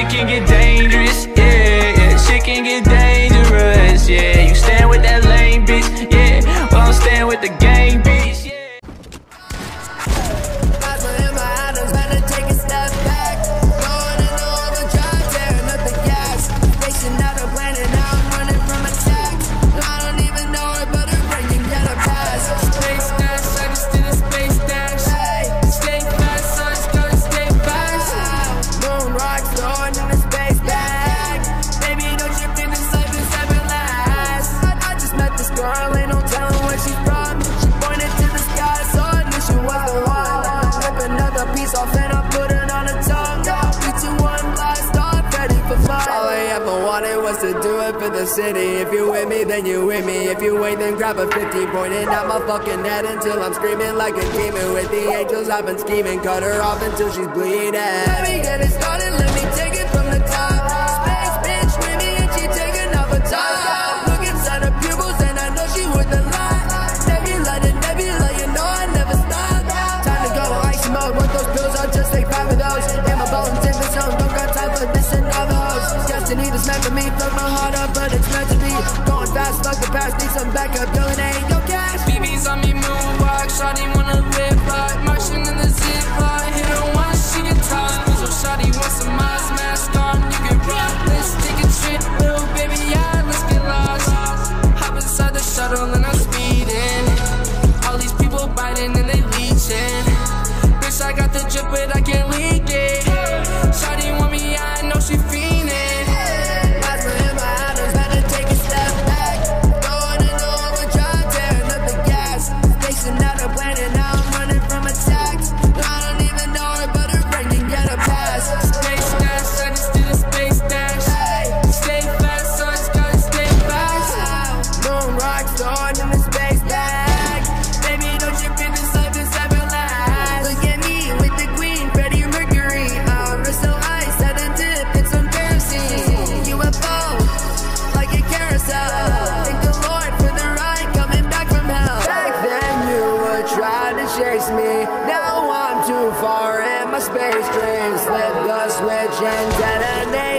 Shit can get dangerous, yeah, yeah. Shit can get girl, ain't no telling she from. She pointed to the sky, knew she was the one. Rip another piece off and I put it on tongue. Ready for fun. All I ever wanted was to do it for the city. If you with me, then you with me. If you wait, then grab a 50 pointing out my fucking head until I'm screaming like a demon. With the angels, I've been scheming. Cut her off until she's bleeding. Let me get it started, let me take it. need meant smack me. Fuck my heart up, but it's meant to be. Going fast, fuck the past, need some backup. Dylan ain't no chase me. Now I'm too far in my space dreams. Flip the switch and detonate.